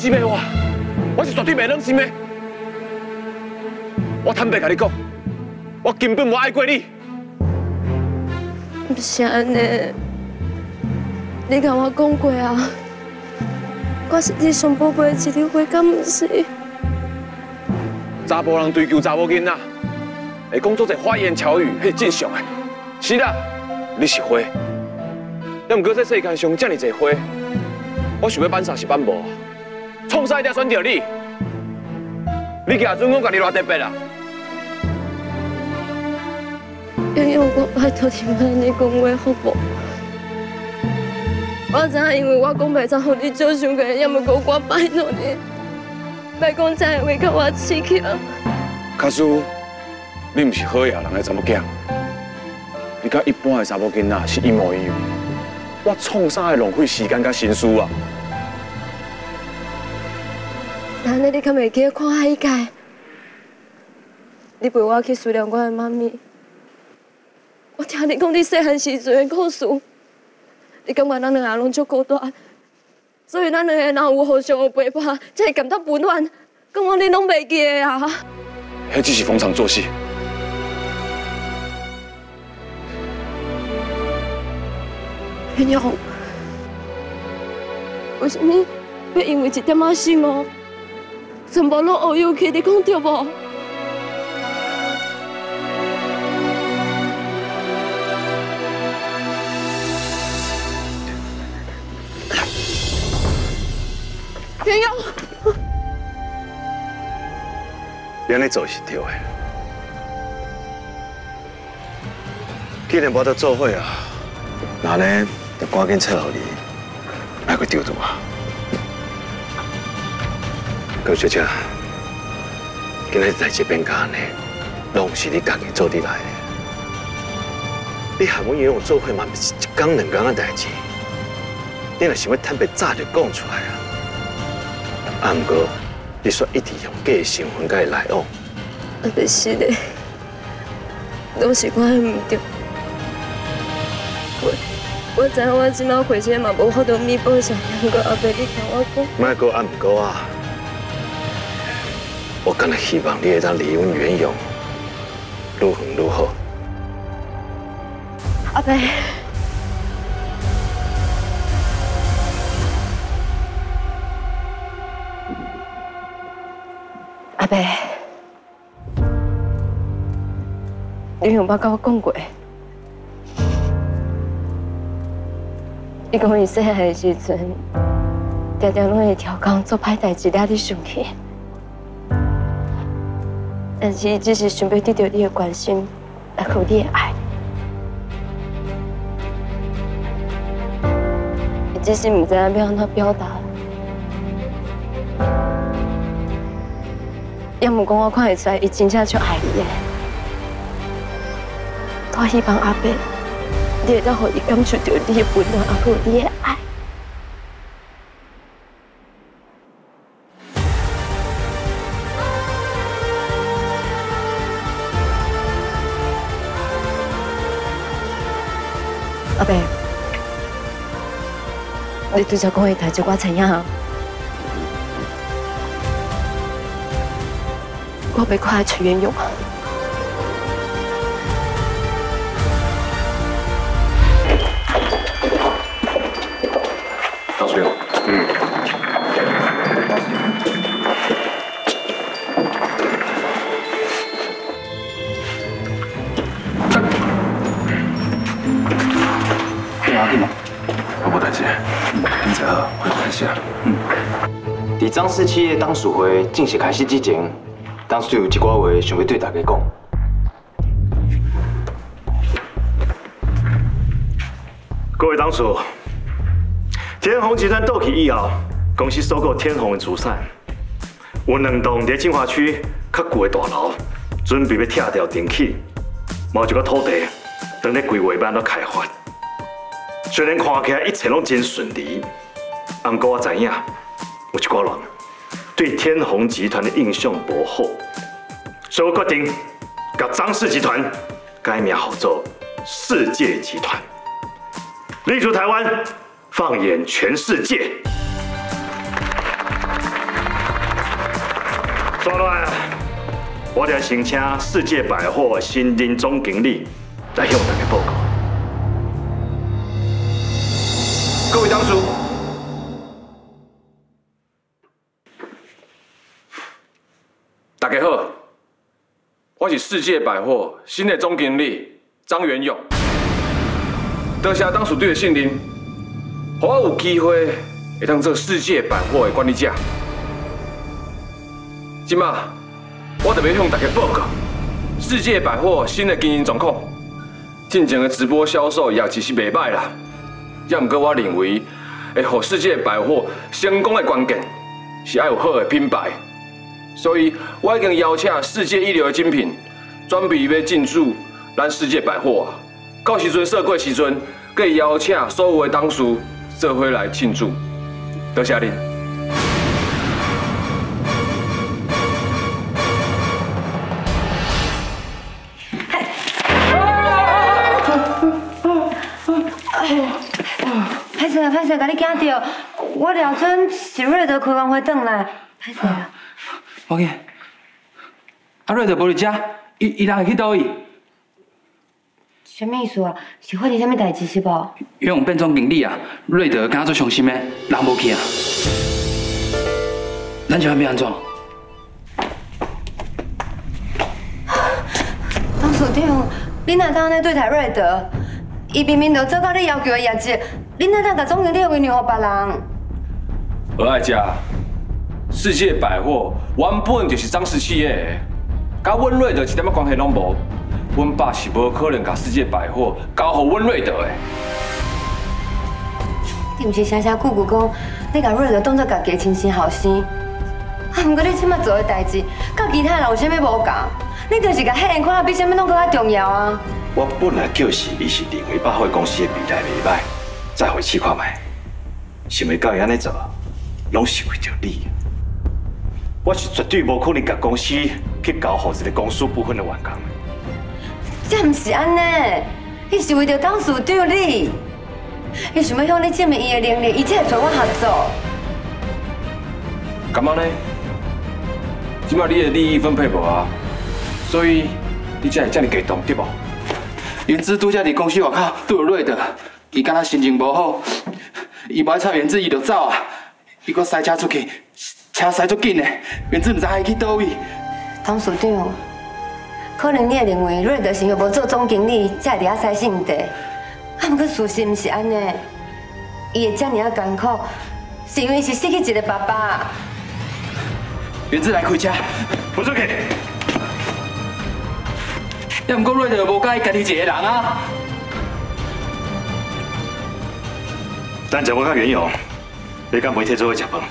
心的话，我是绝对袂忍心的。我坦白跟你讲，我根本无爱过你。不是安尼，你甲我讲过啊，我是你上宝贝的一朵花，敢不是？查甫人追求查某囡仔，会讲做者花言巧语，迄是正常的。是啦，你是花，要唔过这世界上这么多花，我想要办啥是办无，创啥一定选择你。你家阵我甲你偌特别啦？因为我拜托你们，你讲话好不？我知影，因为我讲袂出，互你少想个，也毋过我拜托你，别讲这样话，甲我刺激啊！卡叔，你毋是好野人的查某囝，你甲一般的查某囡仔是一模一样。我创啥会浪费时间甲心思啊？那你敢袂记看海界？你陪我去思念我的妈咪。我听你讲你细汉时阵的故事，你感觉咱两个拢足孤单，所以咱两个若有互相的陪伴，才会感到温暖。讲我你拢袂记的啊？迄只是逢场作戏。天佑，为什么要因为一点仔事哦，全部拢乌有去？你讲对无？天佑，你安尼做是对的。既然无得做伙啊，那呢就赶紧撤互你，莫去丢住我。高小姐，今日代志变甲安尼，拢是你家己做得来的。你还不愿意做伙嘛？不是一天两天的代志。你若想要坦白，早就讲出来啊！啊，不过你说一直用假的身份甲伊来往，啊，不是的，都是我的唔对。我我知影我即马回去嘛无法度弥补上，不过阿伯你听我讲，莫过啊，不过啊，我更希望你会当离阮远永，愈远愈好。阿伯。阿伯，你有捌甲我讲过？伊讲伊细汉的时阵，常常拢会挑工做歹代志，惹你生气。但是伊只是想要得到你的关心，来获你的爱。伊只是不知影要安怎表达。要唔讲，我看会出来，伊真正就爱你的。我希望阿伯，你会当让伊感受到你的温暖，还有你的爱。你拄则讲的代志，我知影。我被快陈元勇。在张氏企业董事会正式开始之前。当时有一寡话想要对大家讲。各位当属，天虹集团倒去以后，公司收购天虹的资产，有两栋在金华区较旧的大楼，准备要拆掉电器，某一个土地等在规划班都开发。虽然看起来一切拢真顺利，不过我知影有一寡人。对天虹集团的印象薄厚，所以我决定把张氏集团改名好做世界集团，立足台湾，放眼全世界。再来！我来申请世界百货新任总经理来向大家报告。各位当属，大家好，我是世界百货新的总经理张元勇。多谢当属对的信任，我有机会会当做世界百货的管理者。今嘛，我特别向大家报告世界百货新的经营状况。进前的直播销售也其实袂歹啦，也毋过我认为，会让世界百货成功的关键是要有好的品牌。所以，我已经邀请世界一流的精品，准备要进驻咱世界百货啊。到时阵设过时阵，可以邀请所有的董事做伙来庆祝。多谢您。歹势啊，歹势，甲你惊到，我廖准是瑞德开完会转来，歹势啊。我紧，阿瑞德无伫遮，伊伊人会去倒位？什么意思啊？是发生什么代志是无？因为变总经理啊，瑞德敢做伤心的，人无去啊。咱就要变安怎？董事长，你哪当安尼对待瑞德？伊明明就做到你要求的业绩，你哪当甲总经理位让予别人？何爱家，世界百货原本就是张氏企业，甲温瑞德一点仔关系拢无。阮爸是无可能甲世界百货交互温瑞德的。你毋是声声句句讲，你甲瑞德当作家己亲生后生，啊，毋过你即摆做的代志，甲其他人有啥物无共？你就是甲迄人看比啥物拢搁较重要啊！我本来就是你是认为百货公司的未来未歹，再回试看卖，想要到伊安尼做，拢是为着你。我是绝对无可能甲公司去交互一个公司部分的员工。这毋是安尼，伊是为着董事长你，伊想要向你证明伊的能力，伊才会找我合作。干嘛呢？即摆你的利益分配无啊，所以你才会这么激动，对不？原子拄则伫公司外口拄着瑞德，伊敢若心情无好，伊无爱睬原子，伊就走啊。伊搁塞车出去，车驶足紧的，原子毋知伊去倒位。董事长，可能你会认为瑞德是因为无做总经理，才会伫遐塞性地。啊，毋过事实毋是安尼，伊会遮尔啊艰苦，是因为是失去一个爸爸。原子来开车，不出去。也毋过瑞德无介意家己一个人啊。等下我甲袁勇，你敢每天做伙食饭，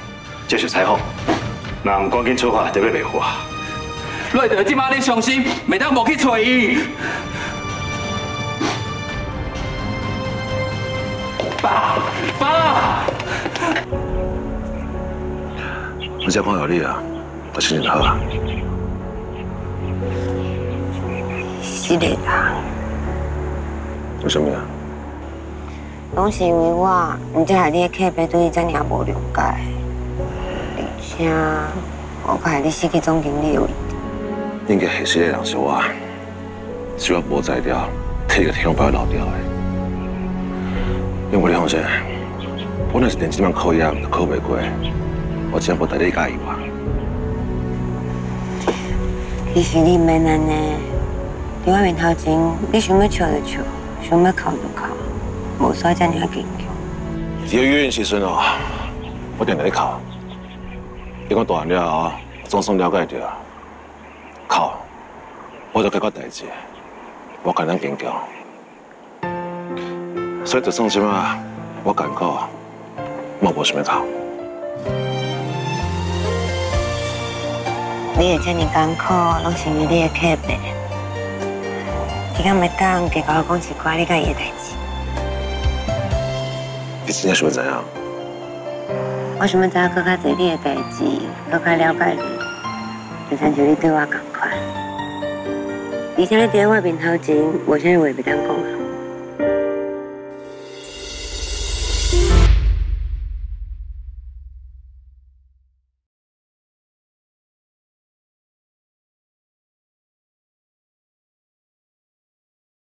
接受采访。那唔赶紧出发，就要袂赴啊！瑞德即马咧伤心，袂当无去找伊。爸，爸，我这朋友你啊，我心情好啊。是的啦，为什么呀？拢是因为我毋知害你的客户对你遮尔无了解，而且我害你失去总经理的位置。应该下死的人是我，是我无在掉，替个天龙把我留掉的。因为你放心，我那是连这门考验都考袂过，我真无带你介意我。其实你毋免安尼，伫我面头前，你想要笑就笑，想要哭就哭，无需要遮尔啊坚强。在医院时阵哦，我定定咧哭，等我大汉了后，总算了解到，哭，我就解决代志，我简单坚强。所以就算即马我艰苦我无想要哭。你会遮尔艰苦，拢是因为你的刻薄。你敢袂当加甲我讲一寡你甲伊的代志？你真正想要怎样？我想要知影更加侪你的代志，更加了解你，就亲像你对我同款。而且你伫我面头前，无啥话袂当讲啊。